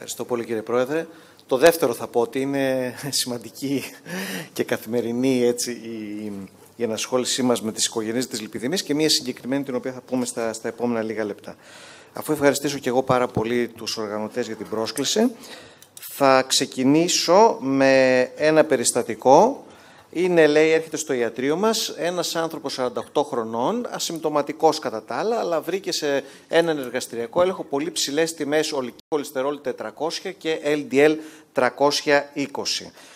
Ευχαριστώ πολύ κύριε Πρόεδρε. Το δεύτερο θα πω ότι είναι σημαντική και καθημερινή έτσι, η, η ενασχόλησή μας με τις οικογένειες της λιπιδημίας και μία συγκεκριμένη την οποία θα πούμε στα, στα επόμενα λίγα λεπτά. Αφού ευχαριστήσω και εγώ πάρα πολύ τους οργανωτές για την πρόσκληση, θα ξεκινήσω με ένα περιστατικό είναι, λέει, έρχεται στο ιατρείο μας ένας άνθρωπος 48 χρονών, ασυμπτωματικός κατά τα άλλα, αλλά βρήκε σε έναν εργαστηριακό έλεγχο πολύ ψηλές τιμές ολική χολυστερόλη 400 και LDL 320.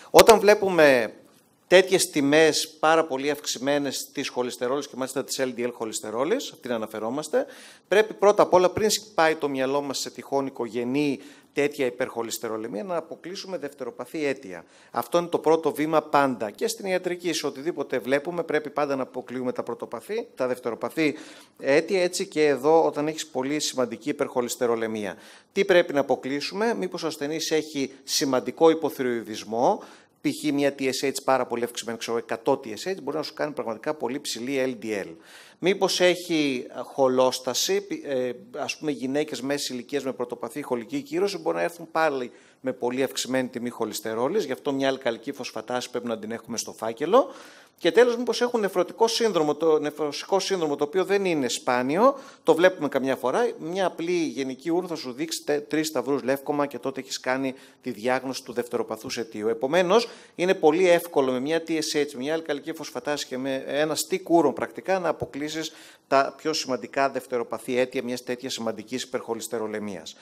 Όταν βλέπουμε τέτοιες τιμές πάρα πολύ αυξημένες της χολυστερόλης και μάλιστα της LDL χολυστερόλης, αυτήν αναφερόμαστε, πρέπει πρώτα απ' όλα πριν πάει το μυαλό μας σε τυχόν οικογενή τέτοια υπερχολυστερολεμία να αποκλείσουμε δευτεροπαθή αίτια. Αυτό είναι το πρώτο βήμα πάντα. Και στην ιατρική, σε οτιδήποτε βλέπουμε, πρέπει πάντα να αποκλείουμε τα πρωτοπαθή, τα δευτεροπαθή αίτια, έτσι και εδώ όταν έχεις πολύ σημαντική υπερχολυστερολεμία. Τι πρέπει να αποκλείσουμε, μήπως ο ασθενής έχει σημαντικό υποθυροειδισμό, π.χ. μια TSH πάρα πολύ αυξημένη, ξέρω 100 TSH, μπορεί να σου κάνει πραγματικά πολύ ψηλή LDL. Μήπως έχει χολόσταση, ε, ας πούμε γυναίκες μέσης ηλικίας με πρωτοπαθή χολική κύρωση μπορεί να έρθουν πάλι με πολύ αυξημένη τιμή χολυστερόλης, γι' αυτό μια αλκαλική φωσφατάση πρέπει να την έχουμε στο φάκελο. Και τέλος, μήπως έχουν νεφρωτικό σύνδρομο, το νεφροσικό σύνδρομο, το οποίο δεν είναι σπάνιο, το βλέπουμε καμιά φορά. Μια απλή γενική ούρ θα σου δείξει τρεις σταυρούς λεύκομα και τότε έχεις κάνει τη διάγνωση του δευτεροπαθούς αιτίου. Επομένως, είναι πολύ εύκολο με μια TSH, μια αλκαλική φωσφατάση και με ένα stick ούρων πρακτικά να αποκλείσει τα πιο σημαντικά δευτεροπαθή αίτια μιας τέτοιας σημαντικής υπερχολυστερολεμίας.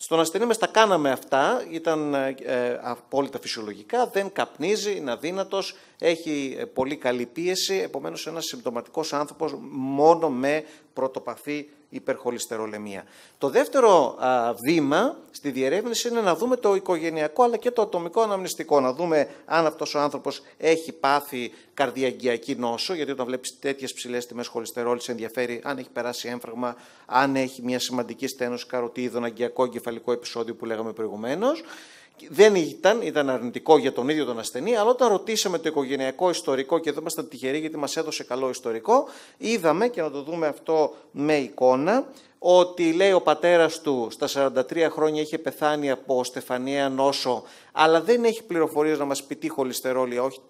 Στον ασθενή μας τα κάναμε αυτά, ήταν ε, ε, απόλυτα φυσιολογικά, δεν καπνίζει, είναι αδύνατος, έχει ε, πολύ καλή πίεση, επομένως ένας συμπτωματικός άνθρωπος μόνο με πρωτοπαθή υπερχολυστερολεμία. Το δεύτερο βήμα στη διερεύνηση είναι να δούμε το οικογενειακό αλλά και το ατομικό αναμνηστικό. Να δούμε αν αυτός ο άνθρωπος έχει πάθει καρδιαγγειακή νόσο, γιατί όταν βλέπεις τέτοιες ψηλές τιμές χολυστερόλης ενδιαφέρει αν έχει περάσει έμφραγμα, αν έχει μια σημαντική στένωση καροτίδων, αγκιακό εγκεφαλικό επεισόδιο που λέγαμε προηγουμένως δεν ήταν, ήταν αρνητικό για τον ίδιο τον ασθενή, αλλά όταν ρωτήσαμε το οικογενειακό ιστορικό και εδώ ήμασταν τυχεροί γιατί μας έδωσε καλό ιστορικό, είδαμε και να το δούμε αυτό με εικόνα, ότι λέει ο πατέρας του στα 43 χρόνια είχε πεθάνει από στεφανία νόσο, αλλά δεν έχει πληροφορίες να μας πει τι χολυστερόλια, όχι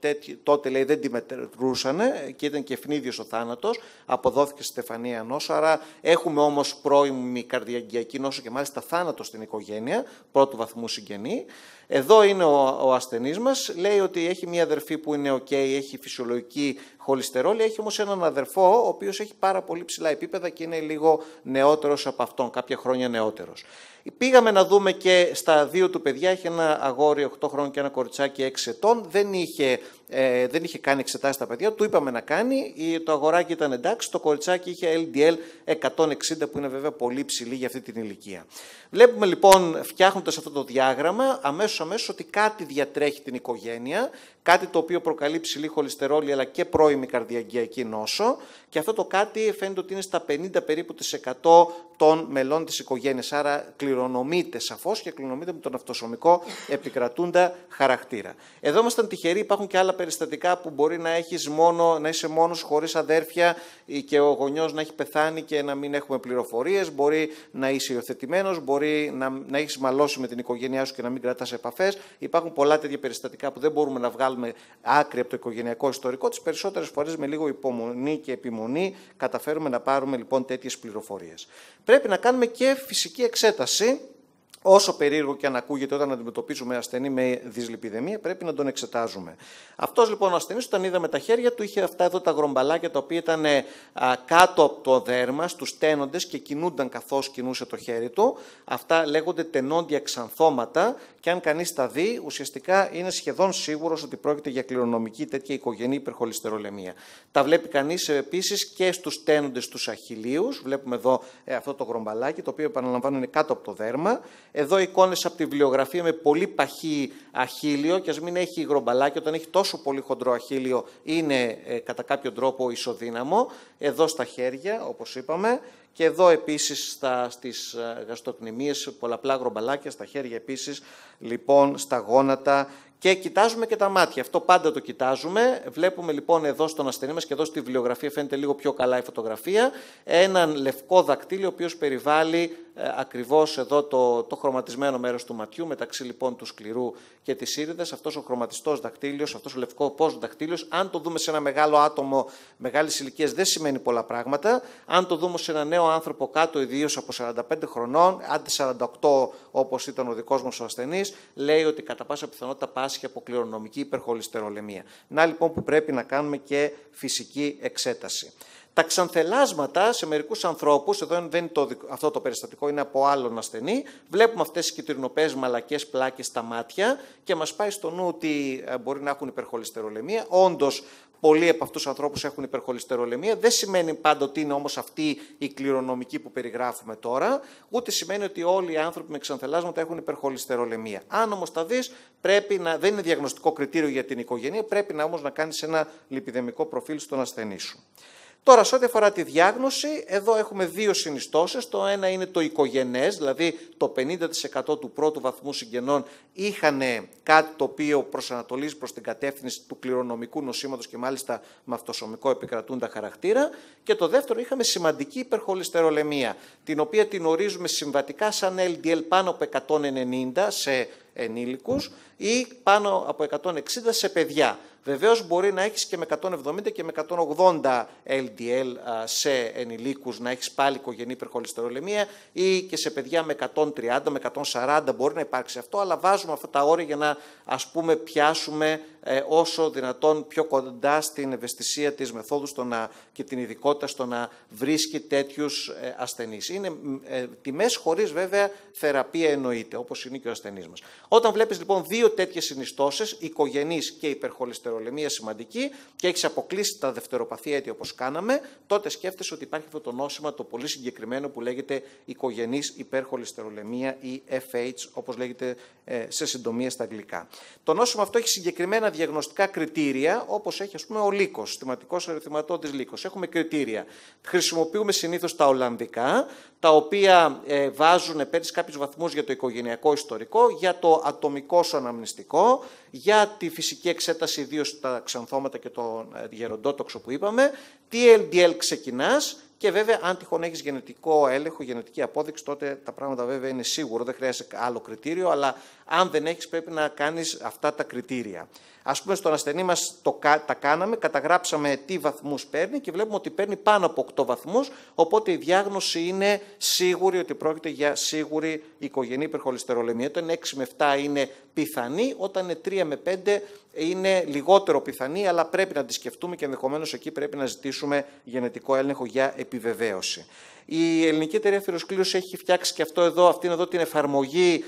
τότε λέει δεν τη μετρούσανε και ήταν και ευνίδιος ο θάνατος, αποδόθηκε στεφανία νόσο, άρα έχουμε όμως πρώιμη καρδιαγγειακή νόσο και μάλιστα θάνατο στην οικογένεια, πρώτου βαθμού συγγενή. Εδώ είναι ο, ο ασθενής μας, λέει ότι έχει μια αδερφή που είναι ok, έχει φυσιολογική χολυστερόλη, έχει όμως έναν αδερφό ο οποίος έχει πάρα πολύ ψηλά επίπεδα και είναι λίγο νεότερος από αυτόν, κάποια χρόνια νεότερος. Πήγαμε να δούμε και στα δύο του παιδιά, έχει ένα αγόρι 8 χρόνων και ένα κοριτσάκι 6 ετών, δεν είχε, ε, δεν είχε κάνει εξετάσει τα παιδιά, του είπαμε να κάνει, το αγοράκι ήταν εντάξει, το κοριτσάκι είχε LDL 160 που είναι βέβαια πολύ ψηλή για αυτή την ηλικία. Βλέπουμε λοιπόν φτιάχνοντας αυτό το διάγραμμα αμέσως αμέσως ότι κάτι διατρέχει την οικογένεια, κάτι το οποίο προκαλεί ψηλή χολυστερόλη αλλά και πρώιμη καρδιαγγειακή νόσο και αυτό το κάτι φαίνεται ότι είναι στα 50 περίπου της 100 των μελών της οικογένειας, άρα κληρονομείται σαφώς και κληρονομείται με τον αυτοσωμικό επικρατούντα χαρακτήρα. Εδώ ήμασταν τυχεροί, υπάρχουν και άλλα περιστατικά που μπορεί να, έχεις μόνο, να είσαι μόνος χωρίς αδέρφια και ο γονιός να έχει πεθάνει και να μην έχουμε πληροφορίες, μπορεί να είσαι υιοθετημένος, μπορεί να, να έχεις μαλώσει με την οικογένειά σου και να μην κρατάς επαφές. Υπάρχουν πολλά τέτοια περιστατικά που δεν μπορούμε να βγάλουμε άκρη από το οικογενειακό ιστορικό. Τις περισσότερες φορές με λίγο υπομονή και επιμονή καταφέρουμε να πάρουμε λοιπόν τέτοιες πληροφορίες. Πρέπει να κάνουμε και φυσική εξέταση Όσο περίεργο και αν ακούγεται όταν αντιμετωπίζουμε ασθενή με δυσλιπιδεμία, πρέπει να τον εξετάζουμε. Αυτός λοιπόν ο ασθενής, όταν είδαμε τα χέρια του, είχε αυτά εδώ τα γρομπαλάκια τα οποία ήταν ε, κάτω από το δέρμα, στους τένοντες και κινούνταν καθώς κινούσε το χέρι του. Αυτά λέγονται τενόντια ξανθώματα και αν κανείς τα δει, ουσιαστικά είναι σχεδόν σίγουρος ότι πρόκειται για κληρονομική τέτοια οικογενή υπερχολυστερολεμία. Τα βλέπει κανείς επίσης και στους τένοντες τους αχυλίου. Βλέπουμε εδώ ε, αυτό το γρομπαλάκι, το οποίο επαναλαμβάνω είναι κάτω από το δέρμα. Εδώ εικόνες από τη βιβλιογραφία με πολύ παχύ αχίλιο και ας μην έχει υγρομπαλάκι, όταν έχει τόσο πολύ χοντρό αχίλιο είναι ε, κατά κάποιο τρόπο ισοδύναμο. Εδώ στα χέρια, όπως είπαμε, και εδώ επίσης στα, στις ε, γαστοκνημίες πολλαπλά γρομπαλάκια, στα χέρια επίσης, λοιπόν στα γόνατα και κοιτάζουμε και τα μάτια. Αυτό πάντα το κοιτάζουμε. Βλέπουμε λοιπόν εδώ στον ασθενή μας και εδώ στη βιβλιογραφία φαίνεται λίγο πιο καλά η φωτογραφία, έναν λευκό δακτύλιο ο οποίος περιβάλλει ε, ακριβώς εδώ το, το χρωματισμένο μέρος του ματιού, μεταξύ λοιπόν του σκληρού και της ήρυδας, αυτός ο χρωματιστός δακτύλιος, αυτός ο λευκό πώς δακτύλιος, αν το δούμε σε ένα μεγάλο άτομο μεγάλης ηλικίας δεν σημαίνει πολλά πράγματα, αν το δούμε σε ένα νέο άνθρωπο κάτω ιδίως από 45 χρονών, άντε 48 όπως ήταν ο δικός μας ο ασθενής, λέει ότι κατά πάσα πιθανότητα πάσχει από κληρονομική υπερχολυστερολεμία. Να λοιπόν που πρέπει να κάνουμε και φυσική εξέταση. Τα ξανθελάσματα σε μερικούς ανθρώπους, εδώ δεν είναι το, αυτό το περιστατικό, είναι από άλλον ασθενή, βλέπουμε αυτές τις κυτρινοπαίε μαλακές πλάκες στα μάτια και μας πάει στο νου ότι ε, μπορεί να έχουν υπερχολυστερολεμία. Όντως, πολλοί από αυτούς τους ανθρώπους έχουν υπερχολυστερολεμία. Δεν σημαίνει πάντα ότι είναι όμως αυτή η κληρονομική που περιγράφουμε τώρα, ούτε σημαίνει ότι όλοι οι άνθρωποι με ξανθελάσματα έχουν υπερχολυστερολεμία. Αν όμως τα δεις, πρέπει να, δεν είναι διαγνωστικό κριτήριο για την οικογένεια, πρέπει να όμως να κάνεις ένα λιπιδεμικό προφίλ στον ασθενή σου. Τώρα, σε ό,τι αφορά τη διάγνωση, εδώ έχουμε δύο συνιστώσεις. Το ένα είναι το οικογενές, δηλαδή το 50% του πρώτου βαθμού συγγενών είχαν κάτι το οποίο προσανατολίζει προς την κατεύθυνση του κληρονομικού νοσήματος και μάλιστα με αυτοσωμικό επικρατούντα χαρακτήρα. Και το δεύτερο, είχαμε σημαντική υπερχολυστερολεμία, την οποία την ορίζουμε συμβατικά σαν LDL πάνω από 190 σε ενήλικους ή πάνω από 160 σε παιδιά. Βεβαίως μπορεί να έχεις και με 170 και με 180 LDL σε ενηλίκους να έχεις πάλι οικογενή υπερχολυστερολεμία ή και σε παιδιά με 130, με 140 μπορεί να υπάρξει αυτό, αλλά βάζουμε αυτά τα όρια για να ας πούμε πιάσουμε ε, όσο δυνατόν πιο κοντά στην ευαισθησία της μεθόδου στο να, και την ειδικότητα στο να βρίσκει τέτοιους ε, ασθενείς. Είναι ε, τιμές χωρίς βέβαια θεραπεία εννοείται, όπως είναι και ο ασθενής μας. Όταν βλέπεις λοιπόν δύο τέτοιες συνιστώσεις, οικογενής και υπερχολυστερολεμία σημαντική και έχεις αποκλείσει τα δευτεροπαθή αίτια όπως κάναμε, τότε σκέφτεσαι ότι υπάρχει αυτό το νόσημα το πολύ συγκεκριμένο που λέγεται οικογενής υπερχολυστερολεμία ή FH, όπως λέγεται σε συντομία στα αγγλικά. Το νόσημα αυτό έχει συγκεκριμένα διαγνωστικά κριτήρια, όπως έχει ας πούμε ο λύκος, θυματικός αριθματώδη λύκος. Έχουμε κριτήρια. Χρησιμοποιούμε συνήθως τα Ολλανδικά, τα οποία ε, βάζουν, παίρνει κάποιους βαθμούς για το οικογενειακό ιστορικό, για το ατομικό σου αναμνηστικό, για τη φυσική εξέταση, ιδίως τα ξανθώματα και το ε, γεροντότοξο που είπαμε, τι LDL ξεκινάς και βέβαια, αν τυχόν έχεις γενετικό έλεγχο, γενετική απόδειξη, τότε τα πράγματα βέβαια είναι σίγουρο, δεν χρειάζεται άλλο κριτήριο, αλλά αν δεν έχεις, πρέπει να κάνεις αυτά τα κριτήρια. Α πούμε, στον ασθενή μας τα κάναμε, καταγράψαμε τι βαθμούς παίρνει και βλέπουμε ότι παίρνει πάνω από 8 βαθμούς. Οπότε η διάγνωση είναι σίγουρη ότι πρόκειται για σίγουρη οικογενή υπερχολυστερολεμία. Όταν 6 με 7 είναι πιθανή, όταν είναι 3 με 5 είναι λιγότερο πιθανή, αλλά πρέπει να τη σκεφτούμε και ενδεχομένως εκεί πρέπει να ζητήσουμε γενετικό έλεγχο για επιβεβαίωση. Η Ελληνική Εταιρεία Θηροσκλήρωση έχει φτιάξει και αυτό εδώ, αυτήν εδώ την εφαρμογή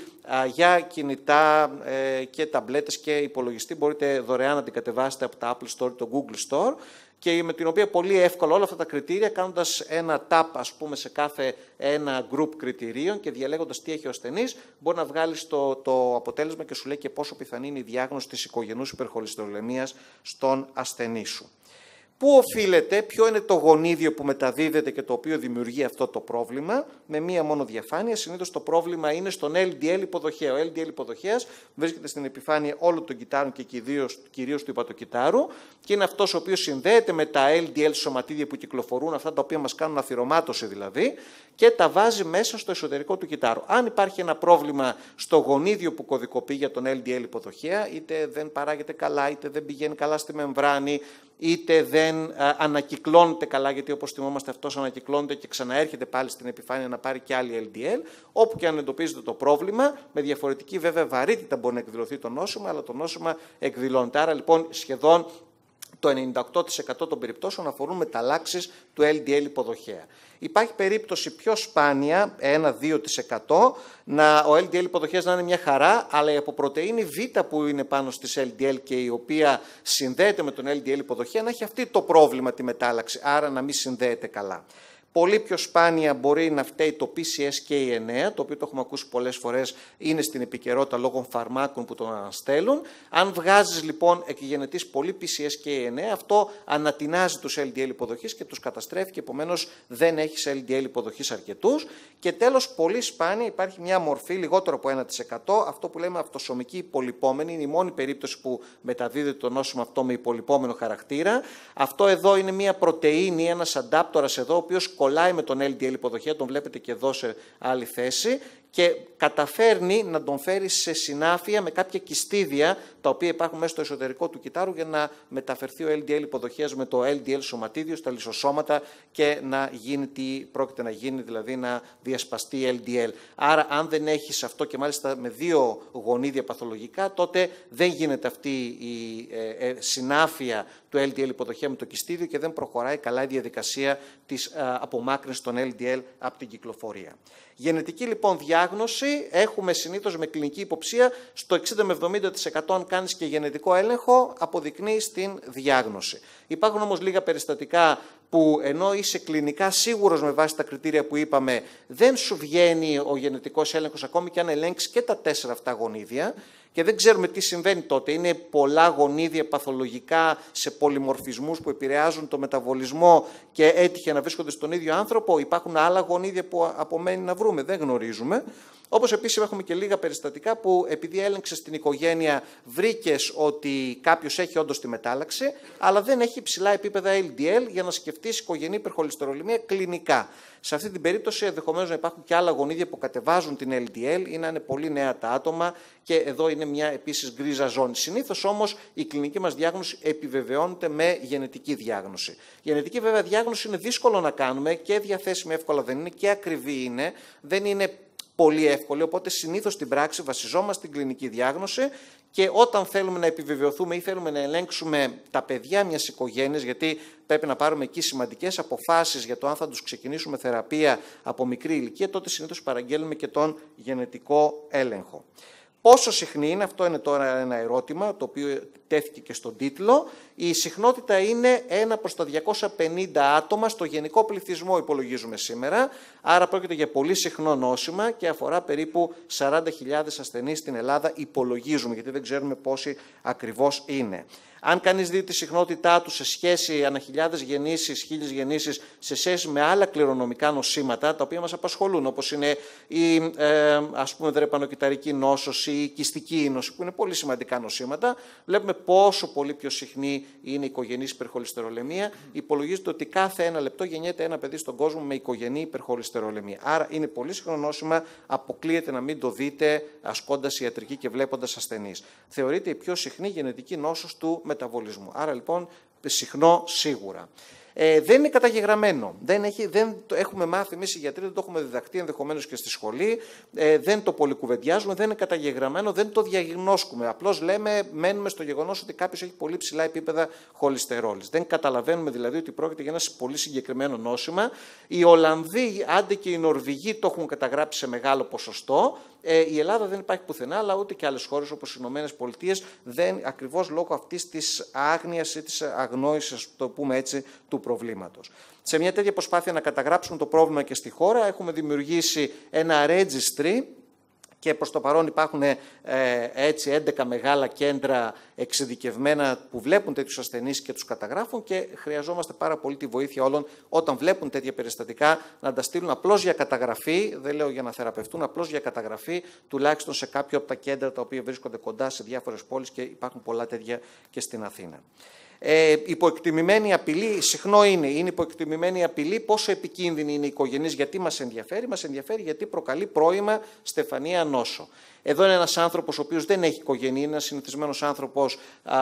για κινητά ε, και ταμπλέτες και υπολογιστή. Μπορείτε δωρεάν να την κατεβάσετε από τα Apple Store, το Google Store και με την οποία πολύ εύκολα όλα αυτά τα κριτήρια, κάνοντας ένα tap ας πούμε σε κάθε ένα group κριτηρίων και διαλέγοντας τι έχει ο ασθενής, μπορεί να βγάλεις το, το αποτέλεσμα και σου λέει και πόσο πιθανή είναι η διάγνωση της οικογενούς υπερχολυστερολεμίας στον ασθενή σου. Πού οφείλεται, ποιο είναι το γονίδιο που μεταδίδεται και το οποίο δημιουργεί αυτό το πρόβλημα, με μία μόνο διαφάνεια. Συνήθως το πρόβλημα είναι στον LDL υποδοχέα. Ο LDL υποδοχέας βρίσκεται στην επιφάνεια όλων των κυτάρων και κυρίως του υπατοκυτάρου και είναι αυτός ο οποίος συνδέεται με τα LDL σωματίδια που κυκλοφορούν, αυτά τα οποία μας κάνουν αθυρωμάτωση δηλαδή, και τα βάζει μέσα στο εσωτερικό του κυτάρου. Αν υπάρχει ένα πρόβλημα στο γονίδιο που κωδικοποιεί για τον LDL υποδοχέα, είτε δεν παράγεται καλά, είτε δεν πηγαίνει καλά στη μεμβράνη, είτε δεν ε, ανακυκλώνεται καλά, γιατί όπως θυμόμαστε αυτός ανακυκλώνεται και ξαναέρχεται πάλι στην επιφάνεια να πάρει και άλλη LDL, όπου και αν εντοπίζεται το πρόβλημα, με διαφορετική βέβαια βαρύτητα μπορεί να εκδηλωθεί το νόσημα, αλλά το νόσημα εκδηλώνεται. Άρα λοιπόν σχεδόν το 98% των περιπτώσεων αφορούν μεταλλάξεις του LDL υποδοχέα. Υπάρχει περίπτωση πιο σπάνια, 1-2%, να ο LDL υποδοχέας να είναι μια χαρά, αλλά η αποπρωτεΐνη Β που είναι πάνω στις LDL και η οποία συνδέεται με τον LDL υποδοχέα να έχει αυτή το πρόβλημα τη μετάλλαξη, άρα να μην συνδέεται καλά. Πολύ πιο σπάνια μπορεί να φταίει το PCSK9, το οποίο το έχουμε ακούσει πολλές φορές, είναι στην επικαιρότητα λόγω φαρμάκων που τον αναστέλουν. Αν βγάζεις λοιπόν εκγενετής πολύ PCSK9, αυτό ανατινάζει τους LDL υποδοχής και τους καταστρέφει και επομένως δεν έχεις LDL υποδοχής αρκετούς. Και τέλος, πολύ σπάνια υπάρχει μια μορφή λιγότερο από 1%, αυτό που λέμε αυτοσωμική υπολοιπόμενη, είναι η μόνη περίπτωση που μεταδίδεται το νόσημα αυτό με υπολοιπόμενο χαρακτήρα. Αυτό εδώ είναι μια πρωτεΐνη, ένας αντάπτορας εδώ, ο οποίος κολλάει με τον LDL υποδοχεία, τον βλέπετε και εδώ σε άλλη θέση, και καταφέρνει να τον φέρει σε συνάφεια με κάποια κυστίδια τα οποία υπάρχουν μέσα στο εσωτερικό του κυτάρου για να μεταφερθεί ο LDL υποδοχέας με το LDL σωματίδιο στα λισοσώματα και να γίνει τι πρόκειται να γίνει, δηλαδή να διασπαστεί LDL. Άρα αν δεν έχεις αυτό και μάλιστα με δύο γονίδια παθολογικά, τότε δεν γίνεται αυτή η ε, ε, συνάφεια του LDL υποδοχέα με το κυστίδιο και δεν προχωράει καλά η διαδικασία της ε, απομάκρυνσης των LDL από την κυκλοφορία. Γενετική λοιπόν διάγνωση έχουμε συνήθως με κλινική υποψία στο 60 με 70% αν κάνεις και γενετικό έλεγχο αποδεικνύει την διάγνωση. Υπάρχουν όμως λίγα περιστατικά που ενώ είσαι κλινικά σίγουρος με βάση τα κριτήρια που είπαμε δεν σου βγαίνει ο γενετικός έλεγχος ακόμη και αν ελέγξεις και τα τέσσερα αυτά γονίδια και δεν ξέρουμε τι συμβαίνει τότε. Είναι πολλά γονίδια παθολογικά σε πολυμορφισμούς που επηρεάζουν το μεταβολισμό και έτυχε να βρίσκονται στον ίδιο άνθρωπο. Υπάρχουν άλλα γονίδια που απομένει να βρούμε, δεν γνωρίζουμε. Όπως επίσης έχουμε και λίγα περιστατικά που επειδή έλεγξες στην οικογένεια, βρήκες ότι κάποιος έχει όντως τη μετάλλαξη, αλλά δεν έχει ψηλά επίπεδα LDL για να σκεφτείς οικογενή υπερχολυστερολιμία κλινικά. Σε αυτή την περίπτωση ενδεχομένως να υπάρχουν και άλλα γονίδια που κατεβάζουν την LDL ή να είναι πολύ νέα τα άτομα και εδώ είναι μια επίσης γκρίζα ζώνη. Συνήθως όμως η κλινική μας διάγνωση επιβεβαιώνεται με γενετική διάγνωση. Η γενετική βέβαια διάγνωση είναι δύσκολο να κάνουμε και διαθέσιμη εύκολα δεν είναι και ακριβή είναι. Δεν είναι πολύ εύκολη, οπότε συνήθως στην πράξη βασιζόμαστε στην κλινική διάγνωση και όταν θέλουμε να επιβεβαιωθούμε ή θέλουμε να ελέγξουμε τα παιδιά μιας οικογένειας, γιατί πρέπει να πάρουμε εκεί σημαντικές αποφάσεις για το αν θα τους ξεκινήσουμε θεραπεία από μικρή ηλικία, τότε συνήθως παραγγέλνουμε και τον γενετικό έλεγχο. Πόσο συχνή είναι, αυτό είναι τώρα ένα ερώτημα, το οποίο τέθηκε και στον τίτλο. Η συχνότητα είναι 1 προς τα 250 άτομα στο γενικό πληθυσμό υπολογίζουμε σήμερα, άρα πρόκειται για πολύ συχνό νόσημα και αφορά περίπου 40.000 ασθενείς στην Ελλάδα υπολογίζουμε, γιατί δεν ξέρουμε πόσοι ακριβώς είναι. Αν κανείς δει τη συχνότητά του σε σχέση ανά χιλιάδες γεννήσεις, χίλιες γεννήσεις, σε σχέση με άλλα κληρονομικά νοσήματα, τα οποία μας απασχολούν, όπως είναι η ε, ας πούμε δρεπανοκυταρική νόσος ή η κυστική νόση, που είναι πολύ σημαντικά νοσήματα, βλέπουμε πόσο πολύ πιο συχνή είναι η οικογενής υπερχολυστερολεμία. Υπολογίζεται ότι κάθε ένα λεπτό γεννιέται ένα παιδί στον κόσμο με οικογενή υπερχολυστερολεμία. Άρα είναι πολύ συχνό νόσημα, αποκλείεται να μην το δείτε ασκώντας ιατρική και βλέποντας ασθενείς. Θεωρείται η πιο συχνή γενετική νόσος του μεταβολισμού. Άρα λοιπόν συχνό σίγουρα. Ε, δεν είναι καταγεγραμμένο. Δεν, έχει, δεν το έχουμε μάθει εμείς οι γιατροί, δεν το έχουμε διδαχτεί ενδεχομένως και στη σχολή, ε, δεν το πολυκουβεντιάζουμε, δεν είναι καταγεγραμμένο, δεν το διαγνώσκουμε. Απλώς λέμε, μένουμε στο γεγονός ότι κάποιος έχει πολύ ψηλά επίπεδα χολυστερόλης. Δεν καταλαβαίνουμε δηλαδή ότι πρόκειται για ένα πολύ συγκεκριμένο νόσημα. Οι Ολλανδοί, άντε και οι Νορβηγοί το έχουν καταγράψει σε μεγάλο ποσοστό. Ε, η Ελλάδα δεν υπάρχει πουθενά, αλλά ούτε και άλλες χώρες όπως οι Ηνωμένες Πολιτείες δεν ακριβώς λόγω αυτής της άγνοιας ή της αγνόησης, το πούμε έτσι, του προβλήματος. Σε μια τέτοια προσπάθεια να καταγράψουμε το πρόβλημα και στη χώρα, έχουμε δημιουργήσει ένα registry και προς το παρόν υπάρχουν ε, έτσι 11 μεγάλα κέντρα εξειδικευμένα που βλέπουν τέτοιους ασθενείς και τους καταγράφουν και χρειαζόμαστε πάρα πολύ τη βοήθεια όλων όταν βλέπουν τέτοια περιστατικά να τα στείλουν απλώς για καταγραφή, δεν λέω για να θεραπευτούν, απλώς για καταγραφή τουλάχιστον σε κάποιο από τα κέντρα τα οποία βρίσκονται κοντά σε διάφορες πόλεις και υπάρχουν πολλά τέτοια και στην Αθήνα. Ε, υποεκτιμημένη απειλή, συχνό είναι, είναι υποεκτιμημένη απειλή πόσο επικίνδυνη είναι η οικογενής, γιατί μας ενδιαφέρει, μας ενδιαφέρει γιατί προκαλεί πρόημα στεφανία νόσο. Εδώ είναι ένας άνθρωπος ο οποίος δεν έχει οικογενή, είναι ένας συνηθισμένος άνθρωπος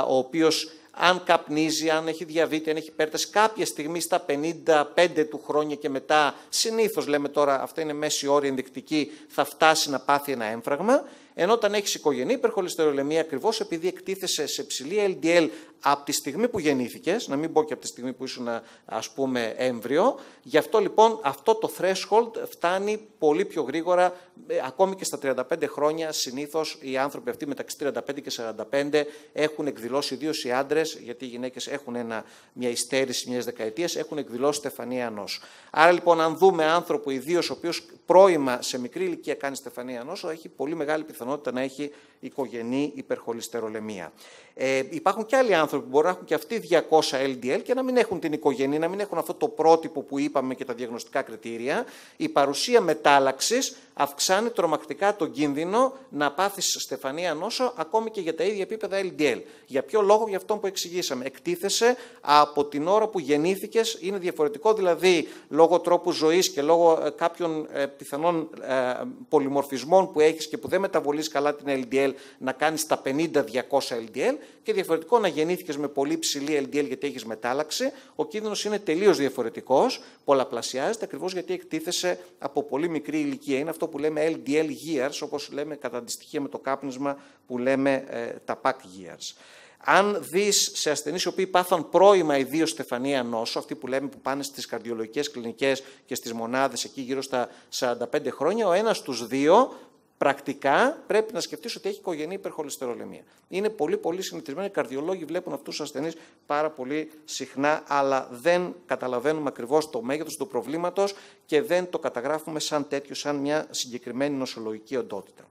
ο οποίος αν καπνίζει, αν έχει διαβήτη, αν έχει υπέρταση, κάποια στιγμή στα 55 του χρόνια και μετά, συνήθως λέμε τώρα, αυτά είναι μέση όρη ενδεικτική, θα φτάσει να πάθει ένα έμφραγμα. Ενώ όταν έχεις οικογενή υπερχολυστερολεμία, ακριβώς επειδή εκτίθεσαι σε ψηλή LDL από τη στιγμή που γεννήθηκες, να μην πω και από τη στιγμή που ήσουν ας πούμε έμβριο, γι' αυτό λοιπόν αυτό το threshold φτάνει πολύ πιο γρήγορα, ε, ακόμη και στα 35 χρόνια συνήθως οι άνθρωποι αυτοί μεταξύ 35 και 45 έχουν εκδηλώσει, ιδίως οι άντρες, γιατί οι γυναίκες έχουν ένα, μια υστέρηση μιας δεκαετίας, έχουν εκδηλώσει στεφανία νόσο. Άρα λοιπόν, αν δούμε άνθρωπο ιδίως ο οποίος πρώιμα σε μικρή ηλικία κάνει στεφανία νόσο, έχει πολύ μεγάλη πιθανότητα να έχει οικογενή υπερχολυστερολεμία. Ε, υπάρχουν και άλλοι άνθρωποι άνθρωποι που μπορεί να έχουν και αυτοί 200 LDL και να μην έχουν την οικογένεια, να μην έχουν αυτό το πρότυπο που είπαμε και τα διαγνωστικά κριτήρια, η παρουσία μετάλλαξης αυξάνει τρομακτικά τον κίνδυνο να πάθεις στεφανία νόσο ακόμη και για τα ίδια επίπεδα LDL. Για ποιο λόγο, για αυτό που εξηγήσαμε. Εκτίθεσαι από την ώρα που γεννήθηκες, είναι διαφορετικό δηλαδή λόγω τρόπου ζωής και λόγω ε, κάποιων ε, πιθανών ε, πολυμορφισμών που έχεις και που δεν μεταβολείς καλά την LDL να κάνεις τα 50-200 LDL και διαφορετικό να γεννήθηκες με πολύ ψηλή LDL γιατί έχεις μετάλλαξη. Ο κίνδυνος είναι τελείως διαφορετικός, πολλαπλασιάζεται ακριβώς γιατί εκτίθεσαι από πολύ μικρή ηλικία. Είναι αυτό που λέμε LDL years, όπως λέμε κατά αντιστοιχεία με το κάπνισμα που λέμε ε, τα pack years. Αν δεις σε ασθενείς οι οποίοι πάθαν πρώιμα ιδίω στεφανία νόσο, αυτοί που λέμε που πάνε στις καρδιολογικές κλινικές και στις μονάδες εκεί γύρω στα 45 χρόνια, ο ένας στου δύο πρακτικά πρέπει να σκεφτείς ότι έχει οικογενή υπερχολυστερολεμία. Είναι πολύ πολύ συνηθισμένο. Οι καρδιολόγοι βλέπουν αυτούς τους ασθενείς πάρα πολύ συχνά, αλλά δεν καταλαβαίνουμε ακριβώς το μέγεθος του προβλήματος και δεν το καταγράφουμε σαν τέτοιο, σαν μια συγκεκριμένη νοσολογική οντότητα.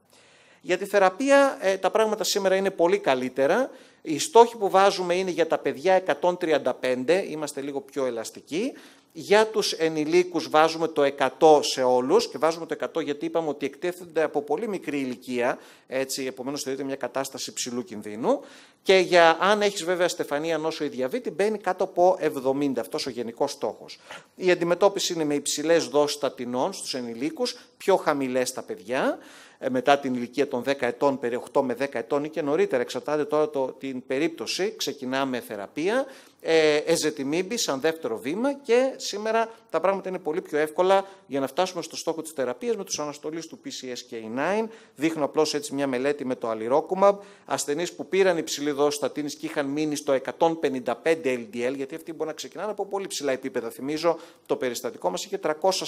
Για τη θεραπεία ε, τα πράγματα σήμερα είναι πολύ καλύτερα. Οι στόχοι που βάζουμε είναι για τα παιδιά 135, είμαστε λίγο πιο ελαστικοί. Για τους ενηλίκους βάζουμε το 100 σε όλους και βάζουμε το 100 γιατί είπαμε ότι εκτίθενται από πολύ μικρή ηλικία, έτσι, επομένως θεωρείται μια κατάσταση ψηλού κινδύνου. Και για αν έχεις βέβαια στεφανία νόσο ή διαβήτη μπαίνει κάτω από 70, αυτός ο γενικός στόχος. Η αντιμετώπιση είναι με υψηλές δόσεις στατινών στους ενηλίκους, πιο χαμηλές στα παιδιά. Ε, μετά την ηλικία των 10 ετών, περί 8 με 10 ετών ή και νωρίτερα, εξαρτάται τώρα το, την περίπτωση, ξεκινάμε θεραπεία, ε, εζετιμίμπη σαν δεύτερο βήμα και σήμερα τα πράγματα είναι πολύ πιο εύκολα για να φτάσουμε στο στόχο της θεραπείας με τους αναστολείς του PCSK9. Δείχνω απλώς έτσι μια μελέτη με το αλυρόκουμαμπ, ασθενείς που πήραν υψηλή δόση στατίνης και είχαν μείνει στο 155 LDL, γιατί αυτοί μπορεί να ξεκινάνε από πολύ ψηλά επίπεδα. Θυμίζω, το περιστατικό μας είχε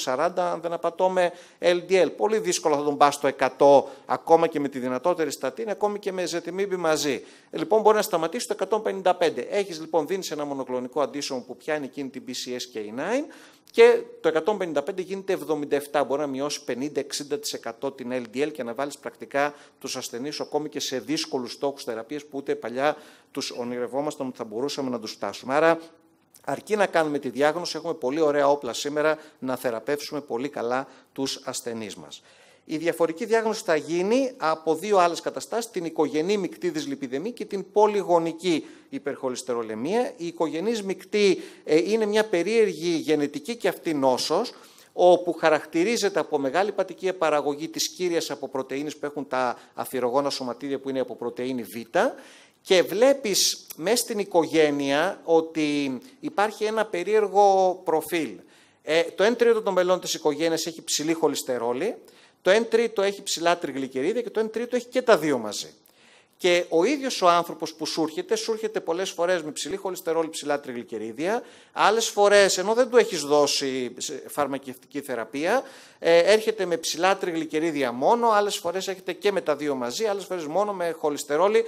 340, αν δεν απατώμε, LDL. Πολύ δύσκολο θα τον πά στο 100, ακόμα και με τη δυνατότερη στατίνη, ακόμη και με ζετιμίμπη μαζί. Ε, λοιπόν, μπορεί να σταματήσει το 155. Έχεις λοιπόν δίνεις ένα μονοκλονικό αντίσωμο που πιάνει εκείνη την PCSK9 και το 155 γίνεται 77. Μπορεί να μειώσει 50-60% την LDL και να βάλεις πρακτικά τους ασθενείς ακόμη και σε δύσκολους στόχους θεραπείας που ούτε παλιά τους ονειρευόμασταν ότι θα μπορούσαμε να τους φτάσουμε. Άρα Αρκεί να κάνουμε τη διάγνωση, έχουμε πολύ ωραία όπλα σήμερα να θεραπεύσουμε πολύ καλά τους ασθενείς μας. Η διαφορική διάγνωση θα γίνει από δύο άλλες καταστάσεις, την οικογενή μεικτή δυσλιπιδεμή και την πολυγονική υπερχολυστερολεμία. Η οικογενής μεικτή ε, είναι μια περίεργη γενετική και αυτή νόσος, όπου χαρακτηρίζεται από μεγάλη πατική παραγωγή της κύριας από πρωτεΐνες που έχουν τα αφιρογόνα σωματίδια που είναι από πρωτεΐνη Β και βλέπεις μέσα στην οικογένεια ότι υπάρχει ένα περίεργο προφίλ. Ε, το 1 τρίτο των μελών της οικογένειας έχει ψηλή χολυστερόλη, το 1 τρίτο έχει ψηλά τριγλικερίδια και το 1 τρίτο έχει και τα δύο μαζί. Και ο ίδιος ο άνθρωπος που σου έρχεται, σου έρχεται πολλές φορές με ψηλή χολυστερόλη, ψηλά τριγλικερίδια, άλλες φορές ενώ δεν του έχεις δώσει φαρμακευτική θεραπεία, ε, έρχεται με ψηλά τριγλικερίδια μόνο, άλλες φορές έρχεται και με τα δύο μαζί, άλλες φορές μόνο με χολυστερόλη.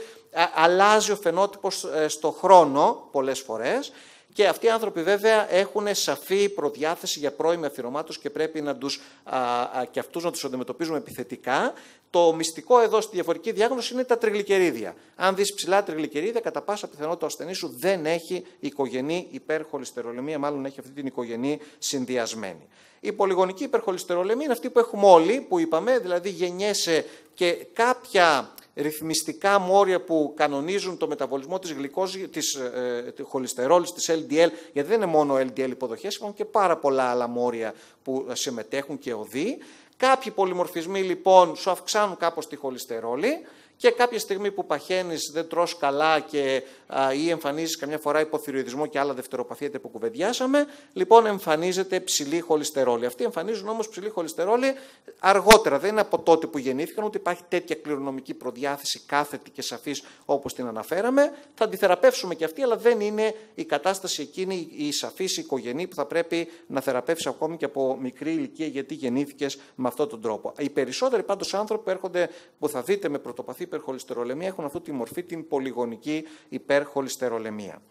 αλλάζει ο φαινότυπος ε, στο χρόνο πολλές φορές και αυτοί οι άνθρωποι βέβαια έχουν σαφή προδιάθεση για πρώιμη αφιερωμάτωση και πρέπει να τους, α, α, και αυτούς να τους αντιμετωπίζουμε επιθετικά. Το μυστικό εδώ στη διαφορική διάγνωση είναι τα τριγλικερίδια. Αν δεις ψηλά τριγλικερίδια, κατά πάσα πιθανότητα ο ασθενής σου δεν έχει οικογενή υπερχολυστερολεμία, μάλλον έχει αυτή την οικογενή συνδυασμένη. Η πολυγονική υπερχολυστερολεμία είναι αυτή που έχουμε όλοι, που είπαμε, δηλαδή γεννιέσαι και κάποια ρυθμιστικά μόρια που κανονίζουν το μεταβολισμό της, γλυκόζη, της ε, χολυστερόλης, της LDL, γιατί δεν είναι μόνο LDL υποδοχές, υπάρχουν και πάρα πολλά άλλα μόρια που συμμετέχουν και οδοί. Κάποιοι πολυμορφισμοί λοιπόν σου αυξάνουν κάπως τη χολυστερόλη, και κάποια στιγμή που παχαίνεις, δεν τρως καλά και, α, ή εμφανίζεις καμιά φορά υποθυροειδισμό και άλλα δευτεροπαθία που κουβεντιάσαμε, λοιπόν εμφανίζεται ψηλή χολυστερόλη. Αυτοί εμφανίζουν όμως ψηλή χολυστερόλη αργότερα. Δεν είναι από τότε που γεννήθηκαν, ούτε υπάρχει τέτοια κληρονομική προδιάθεση κάθετη και σαφής όπως την αναφέραμε. Θα αντιθεραπεύσουμε και αυτή, αλλά δεν είναι η κατάσταση εκείνη η σαφής οικογενή που θα πρέπει να θεραπεύσει ακόμη και από μικρή ηλικία γιατί γεννήθηκες με αυτόν τον τρόπο. Οι περισσότεροι πάντως άνθρωποι που έρχονται, που θα δείτε με πρωτοπαθή υπερχολυστερολεμία έχουν αυτή τη μορφή την πολυγονική υπερχολυστερολεμία.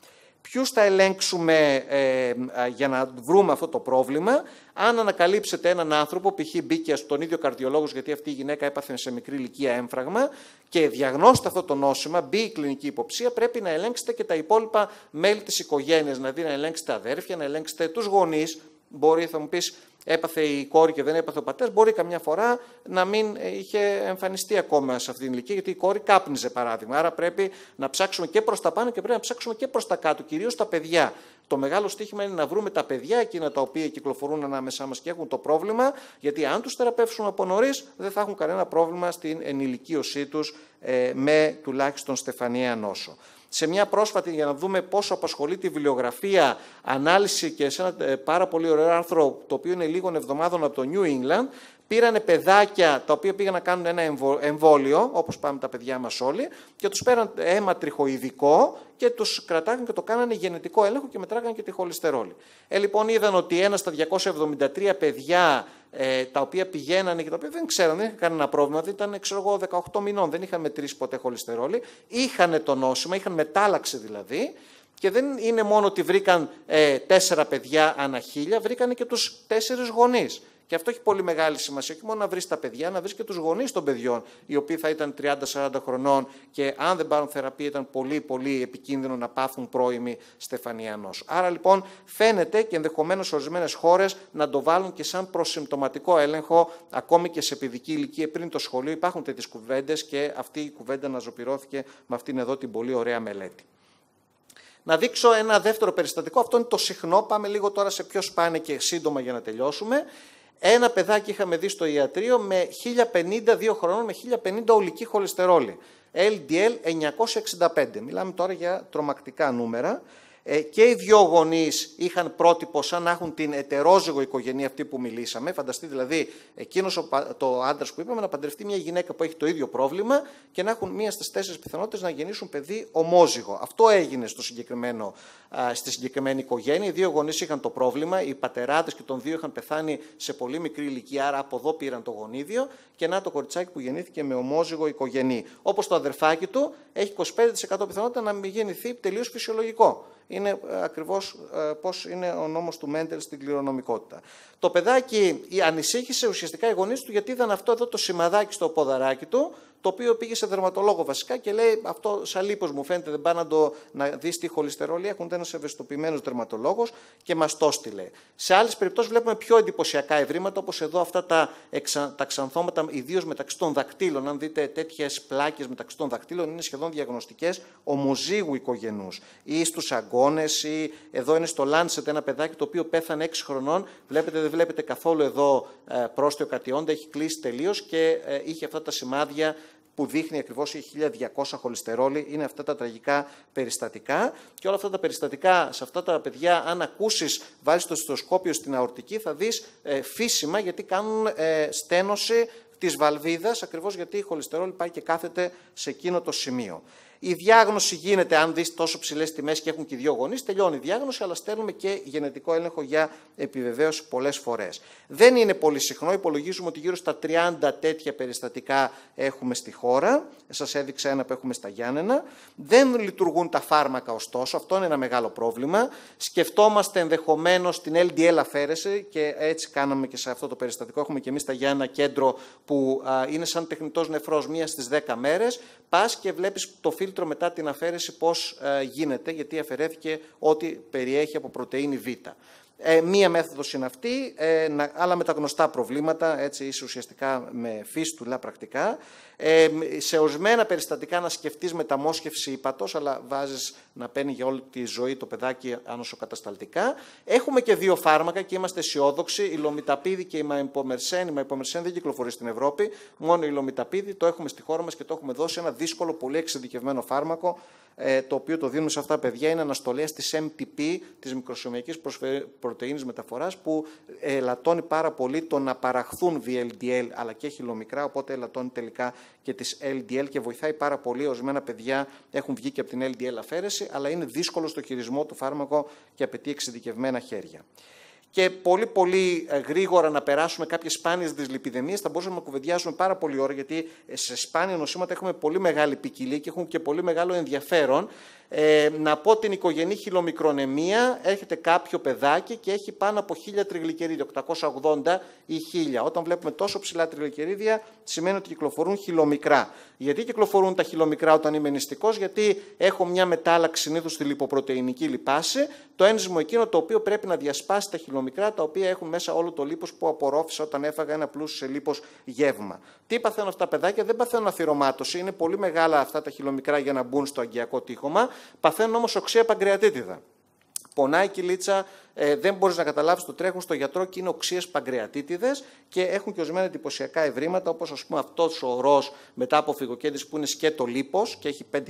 Ποιους θα ελέγξουμε ε, για να βρούμε αυτό το πρόβλημα; Αν ανακαλύψετε έναν άνθρωπο, π.χ. μπήκε στον ίδιο καρδιολόγος, γιατί αυτή η γυναίκα έπαθε σε μικρή ηλικία έμφραγμα και διαγνώσετε αυτό το νόσημα, μπει η κλινική υποψία, πρέπει να ελέγξετε και τα υπόλοιπα μέλη της οικογένειας. Δηλαδή να ελέγξετε αδέρφια, να ελέγξετε τους γονείς. Μπορεί, θα μου πεις, έπαθε η κόρη και δεν έπαθε ο πατέρας, μπορεί καμιά φορά να μην είχε εμφανιστεί ακόμα σε αυτή την ηλικία, γιατί η κόρη κάπνιζε παράδειγμα. Άρα πρέπει να ψάξουμε και προς τα πάνω και πρέπει να ψάξουμε και προς τα κάτω, κυρίως τα παιδιά. Το μεγάλο στίχημα είναι να βρούμε τα παιδιά εκείνα τα οποία κυκλοφορούν ανάμεσά μας και έχουν το πρόβλημα, γιατί αν τους θεραπεύσουμε από νωρίς, δεν θα έχουν κανένα πρόβλημα στην ενηλικίωσή τους ε, με τουλάχιστον στεφανία νόσο σε μια πρόσφατη για να δούμε πόσο απασχολεί τη βιβλιογραφία ανάλυση και σε ένα ε, πάρα πολύ ωραίο άρθρο το οποίο είναι λίγων εβδομάδων από το New England πήρανε παιδάκια τα οποία πήγαν να κάνουν ένα εμβόλιο, όπως πάμε τα παιδιά μας όλοι, και τους πέραν αίμα τριχοειδικό και τους κρατάγαν και το κάνανε γενετικό έλεγχο και μετράγαν και τη χολυστερόλη. Ε, λοιπόν, είδαν ότι ένα στα 273 παιδιά ε, τα οποία πηγαίνανε και τα οποία δεν ξέραν, δεν είχαν κανένα πρόβλημα, δεν ήταν ξέρω εγώ, 18 μηνών, δεν είχαν μετρήσει ποτέ χολυστερόλη, είχαν το νόσημα, είχαν μετάλλαξη δηλαδή, και δεν είναι μόνο ότι βρήκαν ε, τέσσερα παιδιά ανά χίλια, βρήκαν και τους τέσσερις γονείς. Και αυτό έχει πολύ μεγάλη σημασία. Όχι μόνο να βρεις τα παιδιά, να βρεις και τους γονείς των παιδιών, οι οποίοι θα ήταν 30-40 χρονών και αν δεν πάρουν θεραπεία ήταν πολύ πολύ επικίνδυνο να πάθουν πρώιμη στεφανία νόσο. Άρα λοιπόν φαίνεται και ενδεχομένως ορισμένες χώρες να το βάλουν και σαν προσυμπτωματικό έλεγχο ακόμη και σε παιδική ηλικία πριν το σχολείο. Υπάρχουν τέτοιες κουβέντες και αυτή η κουβέντα αναζωπηρώθηκε με αυτήν εδώ την πολύ ωραία μελέτη. Να δείξω ένα δεύτερο περιστατικό. Αυτό είναι το συχνό. Πάμε λίγο τώρα σε πιο σπάνια και σύντομα για να τελειώσουμε. Ένα παιδάκι είχαμε δει στο ιατρείο με 1052 χρονών με 1050 ολική χολυστερόλη. LDL 965. Μιλάμε τώρα για τρομακτικά νούμερα. Ε, και οι δυο γονείς είχαν πρότυπο σαν να έχουν την ετερόζυγο οικογένεια αυτή που μιλήσαμε. Φανταστείτε δηλαδή εκείνος το άντρας που είπαμε να παντρευτεί μια γυναίκα που έχει το ίδιο πρόβλημα και να έχουν μία στις τέσσερις πιθανότητες να γεννήσουν παιδί ομόζυγο. Αυτό έγινε στο συγκεκριμένο, στη συγκεκριμένη οικογένεια. Οι δύο γονείς είχαν το πρόβλημα. Οι πατεράτες και των δύο είχαν πεθάνει σε πολύ μικρή ηλικία, άρα από εδώ πήραν το γονίδιο. Και να το κοριτσάκι που γεννήθηκε με ομόζυγο οικογενή. Όπως το αδερφάκι του έχει 25% πιθανότητα να μην γεννηθεί τελείως φυσιολογικό είναι ε, ακριβώς ε, πώς είναι ο νόμος του Μέντελ στην κληρονομικότητα. Το παιδάκι ανησύχησε ουσιαστικά οι γονείς του γιατί είδαν αυτό εδώ το σημαδάκι στο ποδαράκι του το οποίο πήγε σε δερματολόγο βασικά και λέει αυτό σαν λίπος μου φαίνεται δεν πάει να, το, να δεις τι χολυστερόλη έχουν ένας ευαισθητοποιημένος δερματολόγος και μας το στείλε. Σε άλλες περιπτώσεις βλέπουμε πιο εντυπωσιακά ευρήματα όπως εδώ αυτά τα, εξα, τα ξανθώματα ιδίως μεταξύ των δακτύλων. Αν δείτε τέτοιες πλάκες μεταξύ των δακτύλων είναι σχεδόν διαγνωστικές ομοζύγου οικογενούς ή στους αγκώνες ή εδώ είναι στο Lancet ένα παιδάκι το οποίο πέθανε 6 χρονών. Βλέπετε, δεν βλέπετε καθόλου εδώ ε, πρόστιο κατιόντα, έχει κλείσει τελείως και ε, είχε αυτά τα σημάδια που δείχνει ακριβώς η 1200 χολυστερόλη, είναι αυτά τα τραγικά περιστατικά και όλα αυτά τα περιστατικά σε αυτά τα παιδιά, αν ακούσεις, βάλεις το στοσκόπιο στην αορτική, θα δεις ε, φύσιμα γιατί κάνουν ε, στένωση της βαλβίδας, ακριβώς γιατί η χολυστερόλη πάει και κάθεται σε εκείνο το σημείο. Η διάγνωση γίνεται, αν δεις τόσο ψηλές τιμές και έχουν και δύο γονείς, τελειώνει η διάγνωση, αλλά στέλνουμε και γενετικό έλεγχο για επιβεβαίωση πολλές φορές. Δεν είναι πολύ συχνό, υπολογίζουμε ότι γύρω στα 30 τέτοια περιστατικά έχουμε στη χώρα. Σας έδειξα ένα που έχουμε στα Γιάννενα. Δεν λειτουργούν τα φάρμακα, ωστόσο, αυτό είναι ένα μεγάλο πρόβλημα. Σκεφτόμαστε ενδεχομένως την LDL αφαίρεση και έτσι κάναμε και σε αυτό το περιστατικό. Έχουμε και εμείς στα Γιάννενα κέντρο που είναι σαν τεχνητός νεφρός μία στις 10 μέρες. Πας και βλέπεις το φίλτρο φίλτρο μετά την αφαίρεση πώς ε, γίνεται, γιατί αφαιρέθηκε ό,τι περιέχει από πρωτεΐνη Β. Ε, μία μέθοδος είναι αυτή, ε, άλλα με τα γνωστά προβλήματα, έτσι είσαι ουσιαστικά με φίστουλα πρακτικά. Ε, σε ορισμένα περιστατικά να σκεφτείς μεταμόσχευση ύπατος, αλλά βάζεις να παίρνει για όλη τη ζωή το παιδάκι ανοσοκατασταλτικά. Έχουμε και δύο φάρμακα και είμαστε αισιόδοξοι, η λομιταπίδη και η μαϊπομερσέν. Η μαϊπομερσέν δεν κυκλοφορεί στην Ευρώπη, μόνο η λομιταπίδη το έχουμε στη χώρα μας και το έχουμε δώσει ένα δύσκολο, πολύ εξειδικευμένο φάρμακο, ε, το οποίο το δίνουμε σε αυτά τα παιδιά, είναι αναστολέα της MTP, της μικροσωμιακής πρωτεΐνης μεταφοράς, που ελαττώνει πάρα πολύ το να παραχθούν VLDL αλλά και χιλομικρά, οπότε ελαττώνει τελικά και τις LDL και βοηθάει πάρα πολύ. Ορισμένα παιδιά έχουν βγει και από την LDL αφαίρεση, αλλά είναι δύσκολο στο χειρισμό του φάρμακο και απαιτεί εξειδικευμένα χέρια και πολύ πολύ ε, γρήγορα να περάσουμε κάποιες σπάνιες δυσλιπιδεμίες, θα μπορούσαμε να κουβεντιάσουμε πάρα πολύ ώρα, γιατί ε, σε σπάνια νοσήματα έχουμε πολύ μεγάλη ποικιλία και έχουν και πολύ μεγάλο ενδιαφέρον. Ε, να πω την οικογενή χιλομικρονεμία, έρχεται κάποιο παιδάκι και έχει πάνω από 1000 τριγλικερίδια, 880 ή 1000. Όταν βλέπουμε τόσο ψηλά τριγλικερίδια, σημαίνει ότι κυκλοφορούν χιλομικρά. Γιατί κυκλοφορούν τα χιλομικρά όταν είμαι νηστικός, γιατί έχω μια μετάλλαξη συνήθως στη λιποπρωτεϊνική λιπάση, το ένζυμο εκείνο το οποίο πρέπει να διασπάσει τα χιλομικρά, τα οποία έχουν μέσα όλο το λίπος που απορρόφησα όταν έφαγα ένα πλούσιο σε λίπος γεύμα. Τι παθαίνουν αυτά τα παιδάκια, δεν παθαίνουν αθυρωμάτωση, είναι πολύ μεγάλα αυτά τα χιλομικρά για να μπουν στο αγκιακό τείχομα, παθαίνουν όμως οξία παγκρεατίτιδα. Πονάει η κυλίτσα, ε, δεν μπορείς να καταλάβεις το τρέχουν στο γιατρό και είναι οξύες παγκρεατίτιδε και έχουν και ορισμένα εντυπωσιακά ευρήματα, όπως ας πούμε αυτός ο ορό μετά από φυγοκέντρηση που είναι σκέτο λίπος και έχει 5.000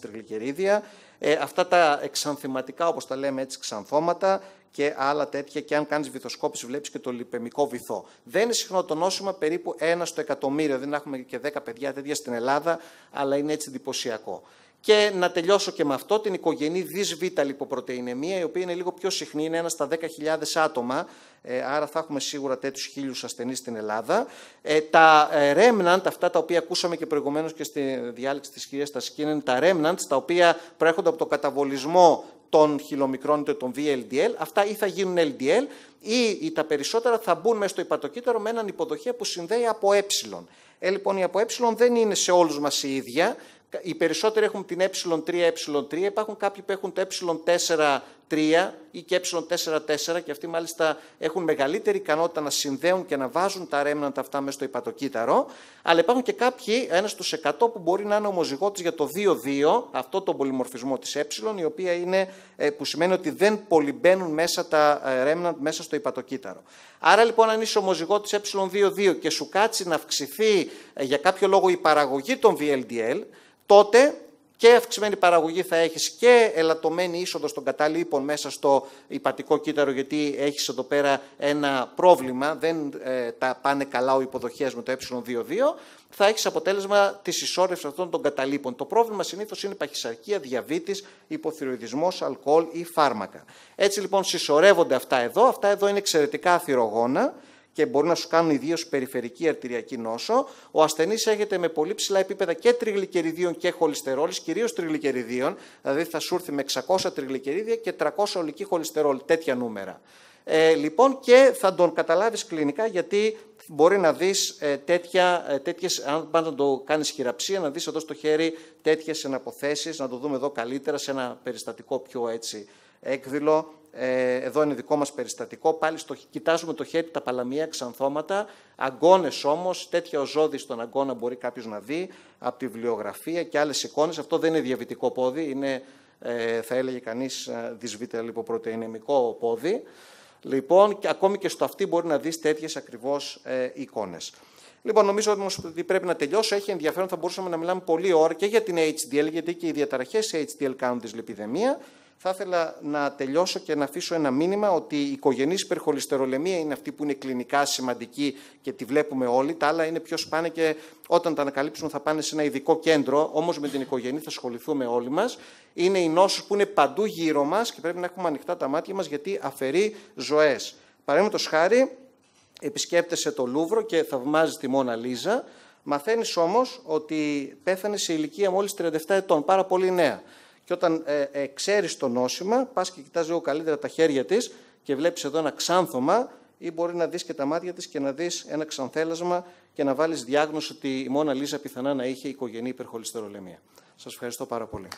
τριγλικερίδια. Ε, αυτά τα εξανθηματικά, όπως τα λέμε έτσι, ξανθώματα και άλλα τέτοια. Και αν κάνεις βυθοσκόπηση, βλέπεις και το λιπεμικό βυθό. Δεν είναι συχνό το νόσημα, περίπου ένα στο εκατομμύριο. Δεν έχουμε και 10 παιδιά τέτοια στην Ελλάδα, αλλά είναι έτσι εντυπωσιακό. Και να τελειώσω και με αυτό, την οικογενή δις β λιποπρωτεϊνεμία, η οποία είναι λίγο πιο συχνή, είναι ένα στα 10.000 άτομα, ε, άρα θα έχουμε σίγουρα τέτοιους χίλιους ασθενείς στην Ελλάδα. Ε, τα ε, remnant, αυτά τα οποία ακούσαμε και προηγουμένως και στη διάλεξη της κυρίας Τασκίν, είναι τα remnants, τα οποία προέρχονται από το καταβολισμό των χιλομικρών είτε των VLDL, αυτά ή θα γίνουν LDL ή τα περισσότερα θα μπουν μέσα στο υπατοκύτταρο με έναν υποδοχεία που συνδέει από ε. Ε, λοιπόν, η από ε δεν είναι σε όλους μας η ίδια. Οι περισσότεροι έχουν την ε3, ε3. Υπάρχουν κάποιοι που έχουν το ε4, 3 ή και ε4-4 και αυτοί μάλιστα έχουν μεγαλύτερη ικανότητα να συνδέουν και να βάζουν τα ρέμναντα αυτά μέσα στο υπατοκύτταρο. Αλλά υπάρχουν και κάποιοι, ένας στους 100 που μπορεί να είναι ομοζυγότης για το 2-2, αυτό το πολυμορφισμό της ε, η οποία είναι, ε, που σημαίνει ότι δεν πολυμπαίνουν μέσα τα ρέμναντ μέσα στο υπατοκύτταρο. Άρα λοιπόν αν είσαι ομοζυγότης ε2-2 και σου κάτσει να αυξηθεί ε, για κάποιο λόγο η παραγωγή των VLDL, τότε και αυξημένη παραγωγή θα έχεις και ελαττωμένη είσοδο των καταλήπων μέσα στο υπατικό κύτταρο γιατί έχεις εδώ πέρα ένα πρόβλημα, δεν ε, τα πάνε καλά ο υποδοχέας με το ε2-2, θα έχεις αποτέλεσμα της ισόρρευσης αυτών των καταλήπων. Το πρόβλημα συνήθως είναι παχυσαρκία, διαβήτης, υποθυροειδισμός, αλκοόλ ή φάρμακα. Έτσι λοιπόν συσσωρεύονται αυτά εδώ, αυτά εδώ είναι εξαιρετικά αθυρογόνα, και μπορεί να σου κάνουν ιδίω περιφερική αρτηριακή νόσο. Ο ασθενής έρχεται με πολύ ψηλά επίπεδα και τριγλικεριδίων και χολυστερόλης, κυρίως τριγλικεριδίων, δηλαδή θα σου έρθει με 600 τριγλικερίδια και 300 ολική χολυστερόλη, τέτοια νούμερα. Ε, λοιπόν, και θα τον καταλάβεις κλινικά γιατί μπορεί να δεις ε, τέτοια, ε, τέτοιες, αν πάνε να το κάνεις χειραψία, να δεις εδώ στο χέρι τέτοιες εναποθέσεις, να το δούμε εδώ καλύτερα σε ένα περιστατικό πιο έτσι έκδηλο, ε, εδώ είναι δικό μας περιστατικό. Πάλι στο, κοιτάζουμε το χέρι, τα παλαμία, ξανθώματα, αγκώνες όμως, τέτοια οζόδη στον αγκώνα μπορεί κάποιος να δει από τη βιβλιογραφία και άλλες εικόνες. Αυτό δεν είναι διαβητικό πόδι, είναι ε, θα έλεγε κανείς ε, δυσβήτα λιποπρωτεϊνεμικό πόδι. Λοιπόν, και ακόμη και στο αυτή μπορεί να δεις τέτοιες ακριβώς ε, εικόνες. Λοιπόν, νομίζω όμως ότι πρέπει να τελειώσω. Έχει ενδιαφέρον, θα μπορούσαμε να μιλάμε πολλή ώρα και για την HDL, γιατί και οι διαταραχές σε HDL κάνουν τη λιπιδεμία θα ήθελα να τελειώσω και να αφήσω ένα μήνυμα ότι η οικογενής υπερχολυστερολεμία είναι αυτή που είναι κλινικά σημαντική και τη βλέπουμε όλοι. Τα άλλα είναι πιο σπάνια και όταν τα ανακαλύψουμε θα πάνε σε ένα ειδικό κέντρο. Όμως με την οικογενή θα ασχοληθούμε όλοι μας. Είναι η νόσο που είναι παντού γύρω μας και πρέπει να έχουμε ανοιχτά τα μάτια μας γιατί αφαιρεί ζωές. Παραδείγματος χάρη, επισκέπτεσαι το Λούβρο και θαυμάζεις τη Μόνα Λίζα. Μαθαίνεις όμως ότι πέθανε σε ηλικία μόλις 37 ετών, πάρα πολύ νέα. Και όταν ε, ε, ξέρεις το νόσημα, πας και κοιτάζει λίγο καλύτερα τα χέρια της και βλέπεις εδώ ένα ξάνθωμα, ή μπορεί να δεις και τα μάτια της και να δεις ένα ξανθέλασμα και να βάλεις διάγνωση ότι η Μόνα Λίζα πιθανά να είχε οικογενή υπερχολυστερολεμία. Σας ευχαριστώ πάρα πολύ.